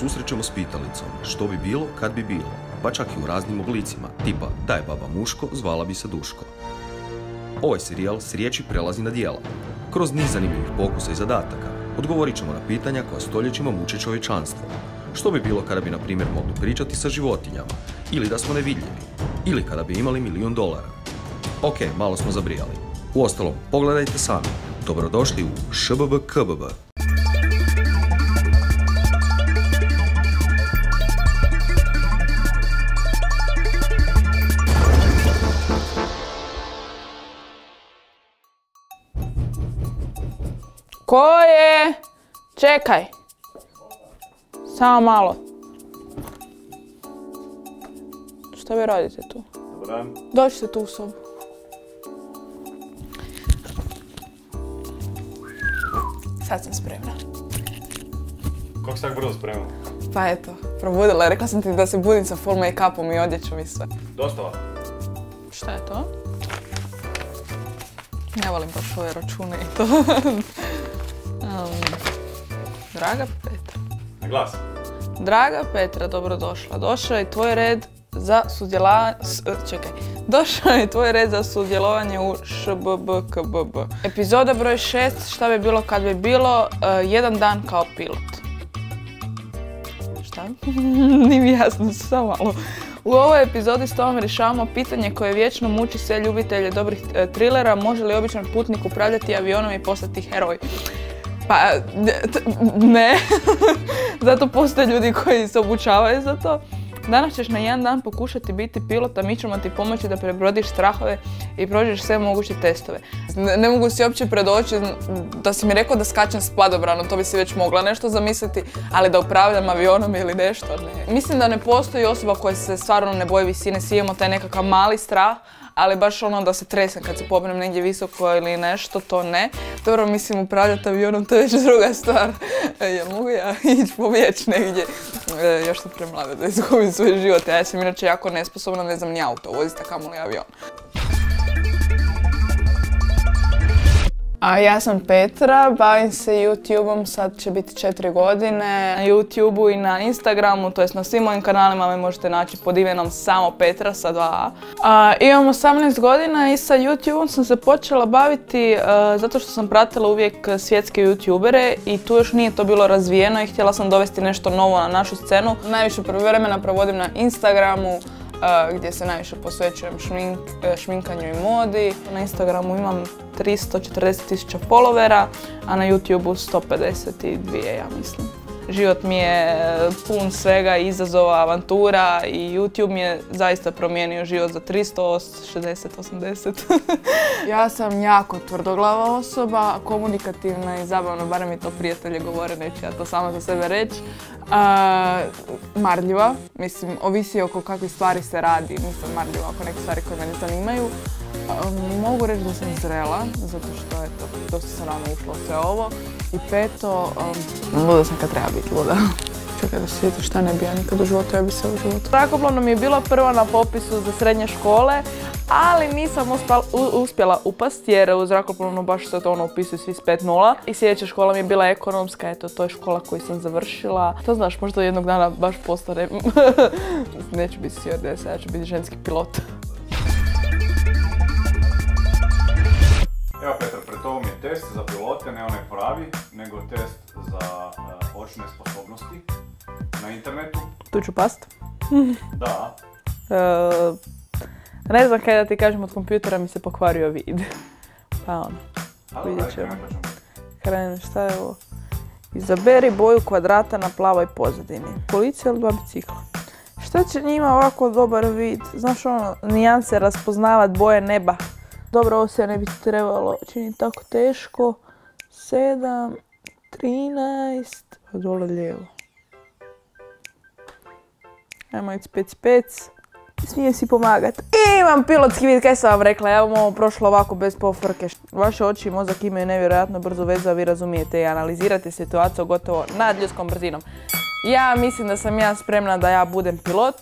Susrećemo s pitalicom što bi bilo kad bi bilo, pa čak i u raznim oblicima, tipa da je baba muško, zvala bi se Duško. Ovaj serijal s riječi prelazi na dijela. Kroz niz zanimljivih pokusa i zadataka odgovorit ćemo na pitanja koja stoljećima muče čovječanstvo. Što bi bilo kada bi, na primjer, mogli pričati sa životinjama, ili da smo nevidljivi, ili kada bi imali milijun dolara. Ok, malo smo zabrijali. Uostalom, pogledajte sami. Dobrodošli u ŠBB KBB. Ko je? Čekaj. Samo malo. Što vi radite tu? Dobar Dođite tu u sobu. Sad sam spremna. Kako se tako brzo spremao? Pa eto, probudila. Rekla sam ti da se budim sa full make-upom i odjećom i sve. Dostava. Šta je to? Ne volim baš ove račune i to. Draga Petra. Na glas. Draga Petra, dobrodošla. Došao je tvoj red za sudjelovanje... Čekaj. Došao je tvoj red za sudjelovanje u ŠBBKBB. Epizoda broj 6. Šta bi bilo kad bi bilo uh, jedan dan kao pilot. Šta? Nije mi jasno, samo malo. U ovoj epizodi s tobom rješavamo pitanje koje vječno muči sve ljubitelje dobrih e, trilera. Može li običan putnik upravljati avionom i postati heroj? Pa, ne. Zato postoje ljudi koji se obučavaju za to. Danas ćeš na jedan dan pokušati biti pilot, a mi ćemo ti pomoći da prebrodiš strahove i prođeš sve moguće testove. Ne, ne mogu si uopće predoći da si mi rekao da skačem s padobranom, to bi si već mogla nešto zamisliti, ali da upravljam avionom ili nešto, ne. Mislim da ne postoji osoba koja se stvarno ne boji visine, svi imamo taj nekakav mali strah, ali baš ono da se tresem kad se popnem negdje visoko ili nešto, to ne. Dobro, mislim upravljati avionom, to je već druga stvar. E, Jel mogu ja ići pobjeć negdje? E, još sam premlada da izgubim svoj život. Ja sam inače jako nesposobna, ne znam ni auto voziti, a kamoli avion. A ja sam Petra, bavim se YouTube-om, sad će biti četiri godine. Na YouTube-u i na Instagramu, to jest na svim mojim kanalima me možete naći pod imenom samo Petra sa 2a. A, imam 18 godina i sa YouTube-om sam se počela baviti e, zato što sam pratila uvijek svjetske YouTubere i tu još nije to bilo razvijeno i htjela sam dovesti nešto novo na našu scenu. Najviše vremena provodim na Instagramu, gdje se najviše posvećujem uh, šminkanju i modi. Na Instagramu imam 340 tisuća followera, a na YouTubeu 152, ja mislim. Život mi je pun svega, izazova, avantura i YouTube mi je zaista promijenio život za 360, 80. ja sam jako tvrdoglava osoba, komunikativna i zabavna, barem mi to prijatelje govore, neću ja to sama za sebe reći. Uh, marljiva, mislim, ovisi oko kakvih stvari se radi, nisam marljiva oko neke stvari koje mene zanimaju. Um, mogu reći da sam zrela, zato što eto, dosta sam rano ušla sve ovo. I peto, um, luda sam kad treba biti luda. Čekaj da svijetu šta ne bi ja nikad u životu, ja bi se u životu. Zrakoplovno mi je bila prva na popisu za srednje škole, ali nisam uspjela upast jer u zrakoplovno baš se to ono upisuju svi s 5.0. I sljedeća škola mi je bila ekonomska, eto to je škola koju sam završila. To znaš, možda jednog dana baš postane, neću biti stewardesa, ja ću biti ženski pilot. Evo Petar, pred tobom je test za pilote, ne onaj pravi, nego test za uh, očne sposobnosti na internetu. Tu ću past. Da, E, ne znam kaj da ti kažem, od kompjutera mi se pokvario vid. Pa ono, ali Vidjet ćemo. kako ćemo. krene, šta je ovo? Izaberi boju kvadrata na plavoj pozadini. Policija ili dva bicikla? Šta će njima ovako dobar vid? Znaš ono, nijanse raspoznavat boje neba. Dobro, ovo se ne bi trebalo činiti tako teško. 7, 13, pa dole lijevo. Ajmo ići pec pec. Smijem si pomagat. Imam pilotski vid, kaj sam vam rekla, ja vam ovo prošlo ovako bez pofrke. Vaše oči i mozak imaju nevjerojatno brzu vezu, a vi razumijete i analizirate situaciju gotovo nad ljudskom brzinom. Ja mislim da sam ja spremna da ja budem pilot.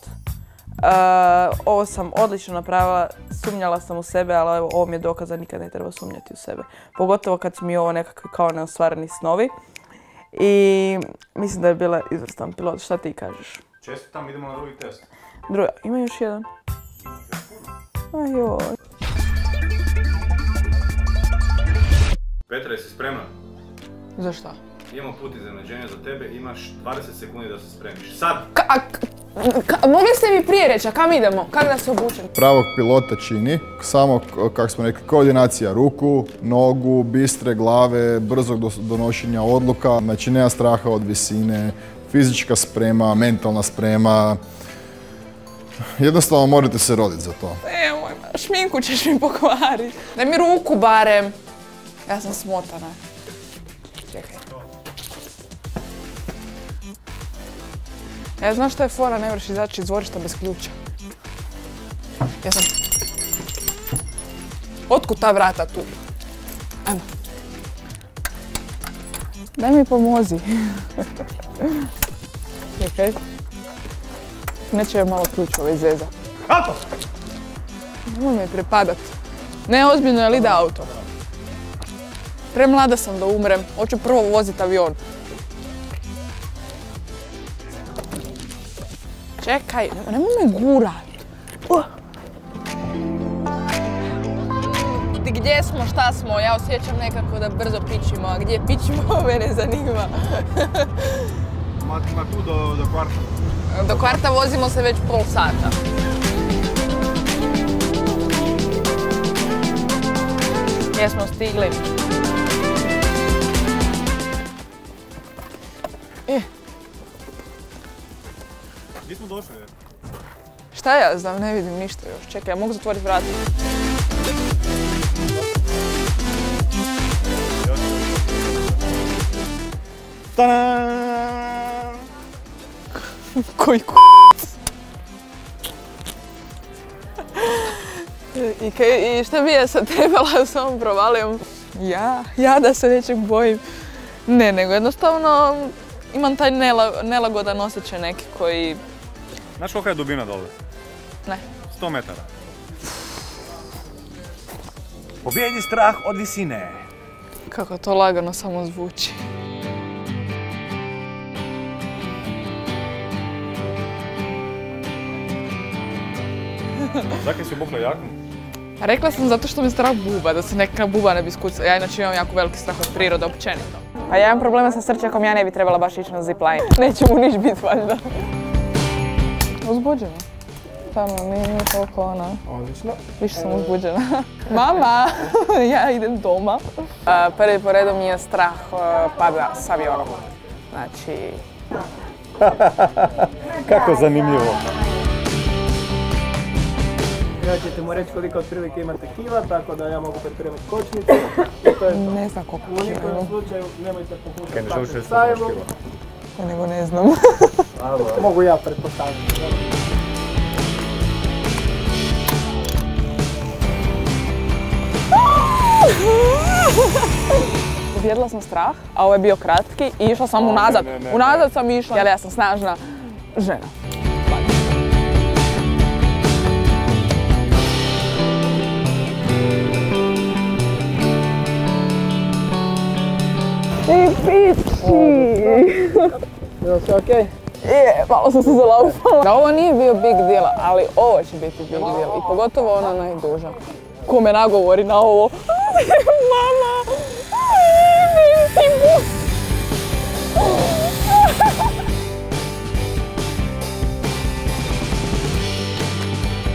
Ovo sam odlično napravila, sumnjala sam u sebe, ali evo, ovo mi je dokaz da nikad ne treba sumnjati u sebe. Pogotovo kad su mi ovo nekakvi kao neostvareni snovi. I mislim da je bila izvrstan pilot. Šta ti kažeš? Čestitam, idemo na drugi test. Druga, ima još jedan. Ajoj. Petra, jesi spremna? Za šta? Imamo put iznenađenja za tebe, imaš 20 sekundi da se spremiš. Sad! K- ka- mogli ste mi prije reći, a kam idemo? Kak da se obučem? pravog pilota čini samo, kako smo rekli, koordinacija ruku, nogu, bistre glave, brzog donošenja odluka, znači nema straha od visine, fizička sprema, mentalna sprema. Jednostavno morate se roditi za to. Evo, šminku ćeš mi pokvariti. Daj mi ruku barem. Ja sam smotana. Ja znaš što je fora, ne vreš izaći iz dvorišta bez ključa. Ja sam... Otkud ta vrata tu? Ajmo. Daj mi pomozi. Čekaj. Neće malo ključ ovaj zeza. Nemoj me prepadat. Ne, ozbiljno je li ide auto? Premlada sam da umrem. Hoću prvo vozit avion. Čekaj, nemoj me gurat. Uh. Ti Gdje smo, šta smo? Ja osjećam nekako da brzo pićimo, a gdje pićimo mene zanima. Ma, ma tu do, do kvarta. Do kvarta vozimo se već pol sata. Jesmo stigli. Gdje smo došli? šta ja znam, ne vidim ništa još. Čekaj, ja mogu zatvoriti vrata. Koji k***. I, kaj, I šta bi ja sad trebala s ovom provalijom? Ja? Ja da se nečeg bojim? Ne, nego jednostavno imam taj nela- nelagodan osjećaj neki koji... Znaš kolika je dubina dole? Ne. 100 metara. Pobjedi strah od visine. Kako to lagano samo zvuči. Zakaj si obukla jaknu? Rekla sam zato što mi strah buba, da se neka buba ne bi skucala. Ja inače imam jako veliki strah od prirode općenito. A ja imam problema sa srčakom, ja ne bi trebala baš ići na zipline. Neće mu niš biti valjda. Uzbuđena. Tamo, nije, nije toliko ona. Odlično. Više sam uzbuđena. Mama, ja idem doma. Prvi po redu mi je strah a, pada s avionom. Znači, Kako zanimljivo. Ja ćete mu reći koliko otprilike imate kila, tako da ja mogu pripremiti kočnicu. I to je to. ne znam koliko U nikom slučaju nemojte Kaj popuštati ne takvu želiš sajevu. nego ne znam. Mogu ja pretpostaviti. Pobijedila sam strah, a ovo je bio kratki i išla sam unazad. unazad sam išla, jer ja sam snažna žena. Ti pići! Jel sve okej? Je, malo sam se zalaupala. Da ovo nije bio big deal, ali ovo će biti big deal. I pogotovo ona najduža. Ko me nagovori na ovo? Mama!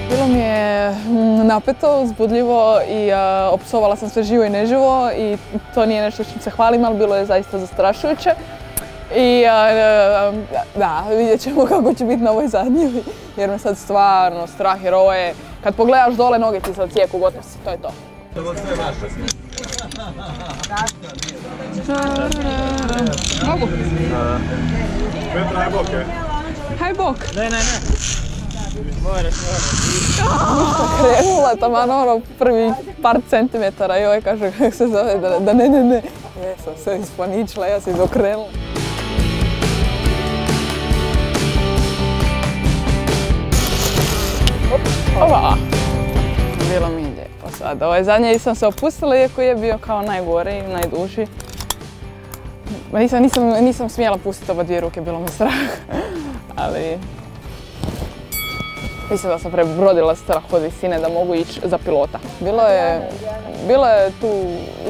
Bilo mi je mm, napeto, uzbudljivo i opsovala sam sve živo i neživo i to nije nešto što se hvalim, ali bilo je zaista zastrašujuće. I a, a, da, vidjet ćemo kako će biti na ovoj zadnjoj, jer me sad stvarno strah, jer ovo je, kad pogledaš dole noge ti se odcijeku, gotovo si, to je to. Mogu? Petra, aj bok je. Haj bok. Ne, ne, ne. Krenula taman ono prvi par centimetara i ovaj kaže kako se zove da, ne, ne, ne. Ja sam se ispaničila, ja sam izokrenula. Ova. Bilo mi lijepo sad. Ovaj zadnji sam se opustila iako je bio kao najgore i najduži. Nisam, nisam, nisam smjela pustiti oba dvije ruke, bilo mi strah. Ali... Mislim da sam prebrodila strah od visine da mogu ići za pilota. Bilo je, bilo je tu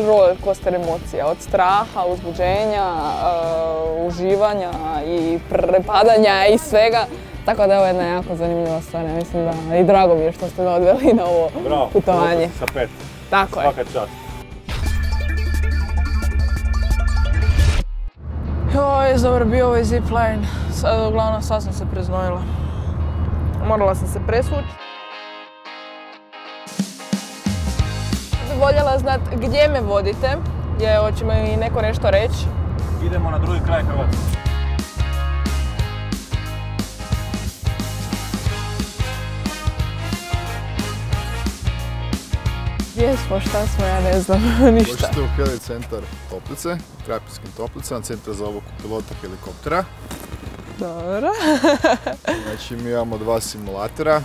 roller coaster emocija, od straha, uzbuđenja, uh, uživanja i prepadanja i svega. Tako da je ovo jedna jako zanimljiva stvar, ja mislim da i drago mi je što ste me odveli na ovo Bravo, putovanje. sa pet. Tako je. Svaka čast. Joj, dobro bio ovaj zipline. Sad, uglavnom, sad sam se preznojila. Morala sam se presvući. Voljela znat gdje me vodite, je, hoće mi neko nešto reći. Idemo na drugi kraj Hrvatske. Gdje smo, šta smo, ja ne znam, ništa. Došli u Heli centar Toplice, Krapinskim Toplicama, centar za obuku pilota helikoptera. Dobro. Znači mi imamo dva simulatora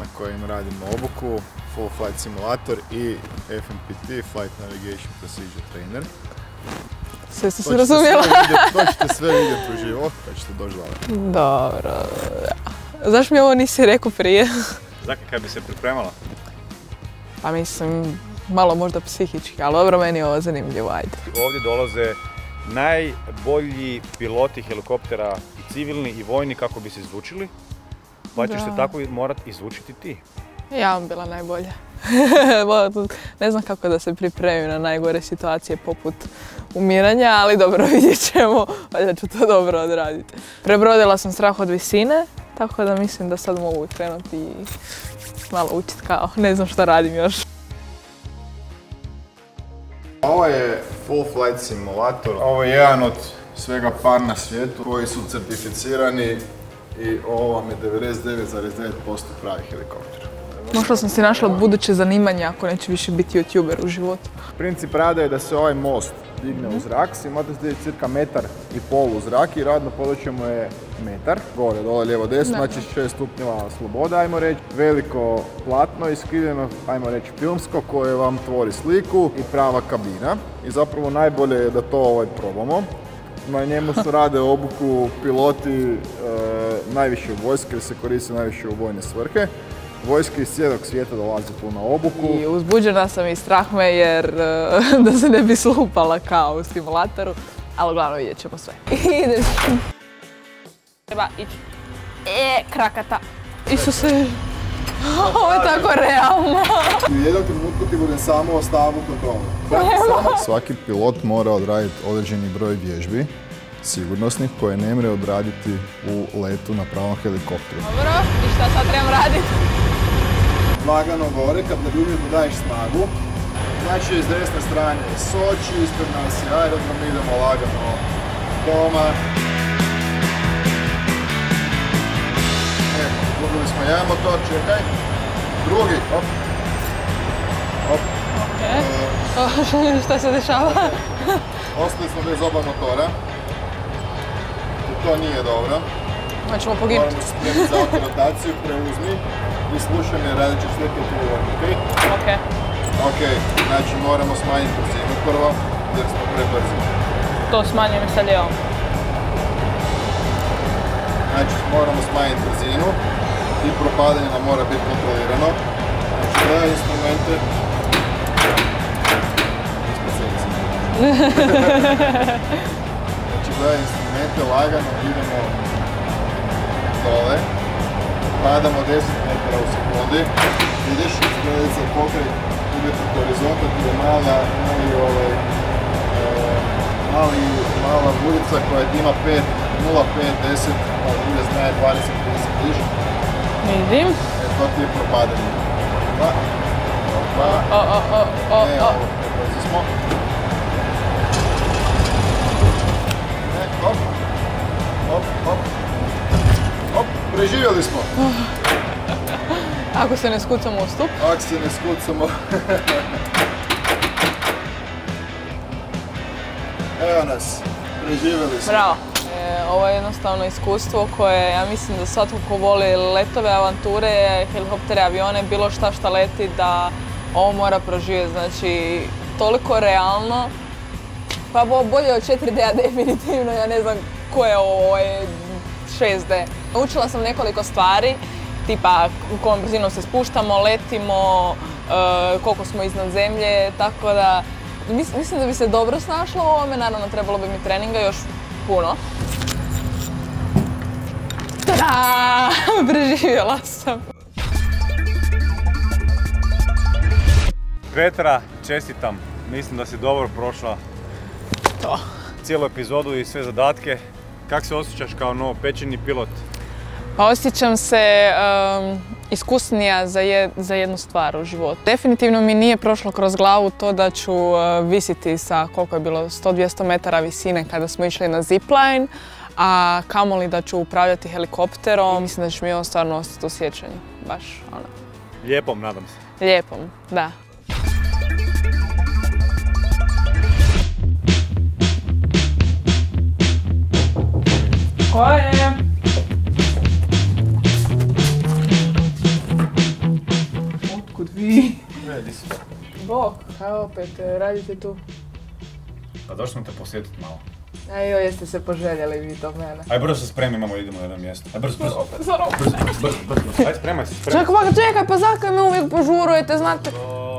na kojim radimo obuku, Full Flight Simulator i FMPT, Flight Navigation Procedure Trainer. Sve sam To se razumjela. To ćete sve vidjeti uživo, kad ćete doći dalje. Dobro. Zašto mi ovo nisi rekao prije? Zaki, kad bi se pripremala? Pa mislim, malo možda psihički, ali dobro, meni je ovo zanimljivo, ajde. Ovdje dolaze najbolji piloti helikoptera i civilni i vojni kako bi se izvučili. Pa ćeš se tako morat izvučiti ti. Ja vam bila najbolja. ne znam kako da se pripremim na najgore situacije poput umiranja, ali dobro vidjet ćemo. Valjda ću to dobro odraditi. Prebrodila sam strah od visine, tako da mislim da sad mogu krenuti i malo učit kao ne znam šta radim još. Ovo je Full Flight Simulator. Ovo je jedan od svega par na svijetu koji su certificirani i ovo vam je 99,9% pravi helikopter. Možda sam si našla buduće zanimanje ako neću više biti youtuber u životu. Princip rada je da se ovaj most digne u zrak, imate se cirka metar i pol u zrak i radno područje mu je metar, gore, dole, lijevo, desno, znači 6 stupnjeva slobode, ajmo reći. Veliko platno iskrivljeno, ajmo reći filmsko, koje vam tvori sliku i prava kabina. I zapravo najbolje je da to ovaj probamo. Na njemu se rade obuku piloti e, najviše u vojske, jer se koriste najviše u vojne svrhe. Vojske iz cijelog svijeta dolaze tu na obuku. I uzbuđena sam i strah me jer eh, da se ne bi slupala kao u simulatoru, ali uglavnom vidjet ćemo sve. Ideš. Treba ići. E, krakata. Isuse. Ovo je tako realno. U jednom trenutku ti budem samo ostavu kontrolu. Svaki pilot mora odraditi određeni broj vježbi sigurnosnih koje ne mre odraditi u letu na pravom helikopteru. Dobro, i šta sad trebam raditi? Lagano gore, kad na ljubim daješ snagu, znači iz desne strane je Soči, ispred nas je aerodrom, idemo lagano doma. Evo, izgubili smo jedan motor, čekaj. Drugi, op. Op. E, šta se dešava? Ostali smo bez oba motora. I to nije dobro. Hoćemo poginuti. Moramo se spremiti za autorotaciju, preuzmi i slušaj me, radit ću sve tu okej? Ok. Ok, znači moramo smanjiti brzinu prvo, jer smo prebrzi. To smanjujem sa lijevom. Znači moramo smanjiti brzinu i propadanje nam mora biti kontrolirano. Znači gledaj instrumente. Znači gledaj instrumente, lagano idemo dole. Padamo 10 metara u sekundi. Vidiš, izgleda se ide preko horizonta, tu je mala, mali ovaj, e, mali, mala budica koja ima 5, 0, 5, 10, pa bude znaje 20, 30 bliže. Vidim. E, to ti je propadanje. Pa, pa, O, o, o, o, ne, o. ovo, prebrzi smo. Preživjeli smo. Ako se ne skucamo u stup. Ako se ne skucamo. Evo nas, preživjeli smo. Bravo. E, ovo je jednostavno iskustvo koje, ja mislim da svatko ko voli letove, avanture, helikoptere, avione, bilo šta šta leti, da ovo mora proživjeti. Znači, toliko realno Pa bo- bolje od 4D-a definitivno, ja ne znam ko je ovo je 6D. Naučila sam nekoliko stvari, tipa kojom brzinom se spuštamo, letimo, e, koliko smo iznad zemlje, tako da mis- mislim da bi se dobro snašla u ovome, naravno trebalo bi mi treninga još puno. Tada! Preživjela sam. Petra, čestitam. Mislim da si dobro prošla To. cijelu epizodu i sve zadatke. Kako se osjećaš kao novo pečeni pilot? Pa osjećam se iskusnija za, je- za jednu stvar u životu. Definitivno mi nije prošlo kroz glavu to da ću e, visiti sa koliko je bilo 100-200 metara visine kada smo išli na zipline, a kamoli da ću upravljati helikopterom. Mislim da će mi ovo stvarno ostati u sjećanju. Baš ono, Lijepom, nadam se. lijepom, da. Ko je? Bok, evo opet, e, radite tu. Pa došli smo te posjetiti malo. Ejo, jeste se poželjeli vi do mene. Aj brzo se spremi, imamo idemo na jedno mjesto. Aj brzo, brzo. Zaro. Brzo, brzo, brzo. Aj spremaj se, spremaj Čekaj, pa čekaj, pa zakaj me uvijek požurujete, znate?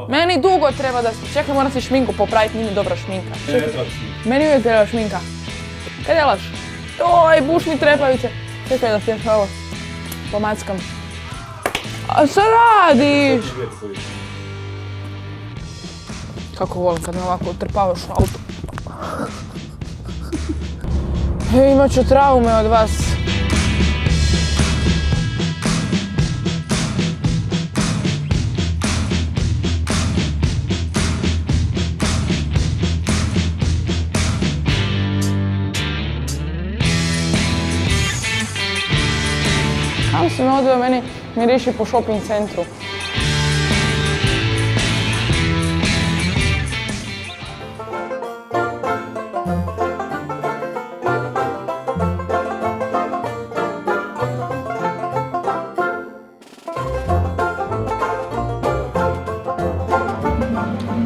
Meni dugo treba da... Čekaj, moram si šminku popraviti, nije dobra šminka. Meni uvijek treba šminka. Kaj delaš? Oj, buš mi trepavice. Čekaj da ti još ovo pomackam. A šta radiš? Kako volim kad me ovako utrpavaš u auto. E, imat ću traume od vas. Kam si me odveo, meni miriši po shopping centru.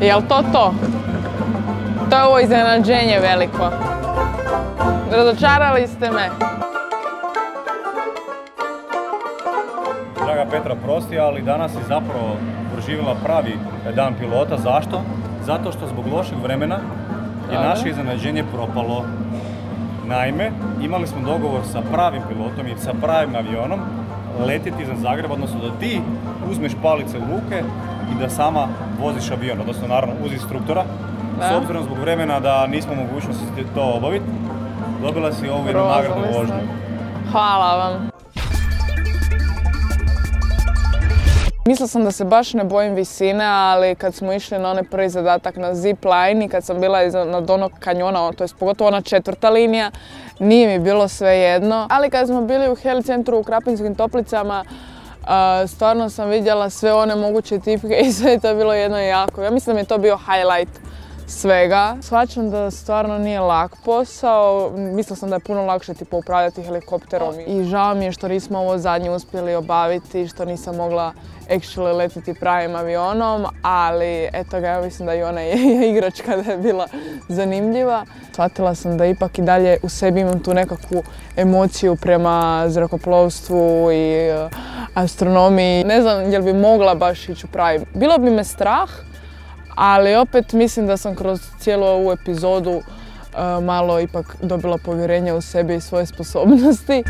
Jel to to? To je ovo iznenađenje veliko. Razočarali ste me. Draga Petra, prosti, ali danas si zapravo proživjela pravi dan pilota. Zašto? Zato što zbog lošeg vremena je naše iznenađenje propalo. Naime, imali smo dogovor sa pravim pilotom i sa pravim avionom letjeti iznad Zagreba, odnosno da ti uzmeš palice u ruke i da sama voziš avion, odnosno naravno uz instruktora. S Da. obzirom zbog vremena da nismo mogućnosti to obaviti, dobila si ovu jednu nagradnu vožnju. Hvala vam. Mislila sam da se baš ne bojim visine, ali kad smo išli na onaj prvi zadatak na zip line i kad sam bila iza- nad onog kanjona, to je pogotovo ona četvrta linija, nije mi bilo sve jedno. Ali kad smo bili u heli centru u Krapinskim toplicama, stvarno sam vidjela sve one moguće tipke i sve je to bilo jedno jako. Ja mislim da mi je to bio highlight svega. Shvaćam da stvarno nije lak posao. Mislila sam da je puno lakše tipo upravljati helikopterom. I žao mi je što nismo ovo zadnje uspjeli obaviti, što nisam mogla actually letiti pravim avionom, ali eto ga, ja mislim da i ona je igračka da je bila zanimljiva. Shvatila sam da ipak i dalje u sebi imam tu nekakvu emociju prema zrakoplovstvu i astronomiji. Ne znam jel bi mogla baš ići u pravi. Bilo bi me strah, ali opet mislim da sam kroz cijelu ovu epizodu e, malo ipak dobila povjerenje u sebe i svoje sposobnosti.